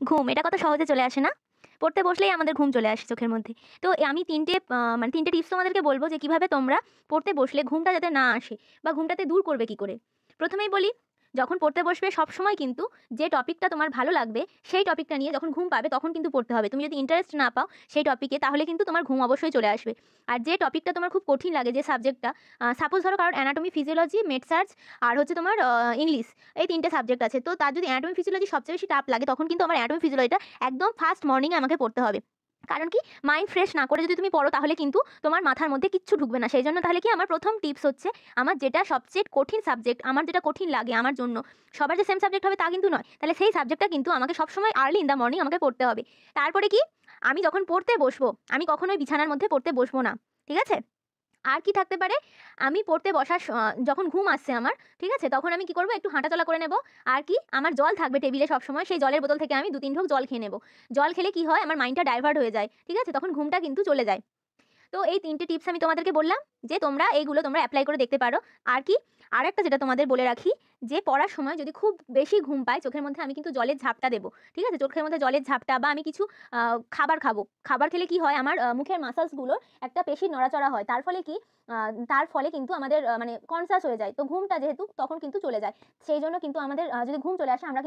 ঘুম, এটা কত সহজে চলে আসে না। পড়তে বসলেই আমাদের ঘুম চলে আসে চোখের মধ্যে। তো আমি তিনটে মানে তিনটে টিপস তোমাদেরকে বলব যে কীভাবে তোমরা পড়তে বসলে ঘুমটা যাতে না আসে বা ঘুমটাতে দূর করবে কি করে। প্রথমেই বলি যখন পড়তে বসবে সব সময় কিন্তু যে টপিকটা তোমার ভালো লাগবে, সেই টপিকটা নিয়ে যখন ঘুম পাবে তখন কিন্তু পড়তে হবে। তুমি যদি ইন্টারেস্ট না পাও সেই টপিকে তাহলে কিন্তু তোমার ঘুম অবশ্যই চলে আসবে। আর যে টপিকটা তোমার খুব কঠিন লাগে, যে সাবজেক্টটা সাপোজ ধরো কারণ অ্যানাটমি ফিজিওলজি মেড সার্চ আর হচ্ছে তোমার ইংলিশ এই তিনটে সাবজেক্ট আছে। তো তার যদি অ্যানাটমি ফিজিওলজি সবচেয়ে বেশি টাফ লাগে, তখন কিন্তু আমার অ্যানাটমি ফিজিওলজিটা একদম ফার্স্ট মর্নিংয়ে আমাকে পড়তে হবে। কারণ কি মাইন্ড ফ্রেশ না করে যদি তুমি পড়ো তাহলে কিন্তু তোমার মাথার মধ্যে কিচ্ছু ঢুকবে না। সেই জন্য তাহলে কি আমার প্রথম টিপস হচ্ছে, আমার যেটা সবচেয়ে কঠিন সাবজেক্ট আমার যেটা কঠিন লাগে আমার জন্য, সবার যে সেম সাবজেক্ট হবে তা কিন্তু নয়। তাহলে সেই সাবজেক্টটা কিন্তু আমাকে সবসময় আর্লি ইন দ্য মর্নিং আমাকে পড়তে হবে। তারপরে কি, আমি যখন পড়তে বসবো, আমি কখনোই বিছানার মধ্যে পড়তে বসবো না, ঠিক আছে? আর কি থাকতে পারে? আমি পড়তে বসার যখন ঘুম আসছে আমার, ঠিক আছে? তখন আমি কি করব? একটু হাঁটাচলা করে নেব। আর কি? আমার জল থাকবে টেবিলে সবসময়, সেই জলের বোতল থেকে আমি দু তিন ঢোক জল খেয়ে নেব। জল খেলে কি হয়? আমার মাইন্ডটা ডাইভার্ট হয়ে যায়, ঠিক আছে? তখন ঘুমটা কিন্তু চলে যায়। তো এই তিনটে টিপস আমি তোমাদেরকে বললাম যে তোমরা এইগুলো তোমরা অ্যাপ্লাই করে দেখতে পারো। আর কি? আর একটা যেটা তোমাদের বলে রাখি যে পড়ার সময় যদি খুব বেশি ঘুম পায়, চোখের মধ্যে আমি কিন্তু জলের ঝাপটা দেবো, ঠিক আছে? চোখের মধ্যে জলের ঝাপটা বা আমি কিছু খাবার খাব। খাবার খেলে কি হয়? আমার মুখের মাসালসগুলোর একটা পেশির নড়াচড়া হয়। তার ফলে কি? তার ফলে কিন্তু আমাদের মানে কনসাস হয়ে যায়। তো ঘুমটা যেহেতু তখন কিন্তু চলে যায়। সেই জন্য কিন্তু আমাদের যদি ঘুম চলে আসে, আমরা কিন্তু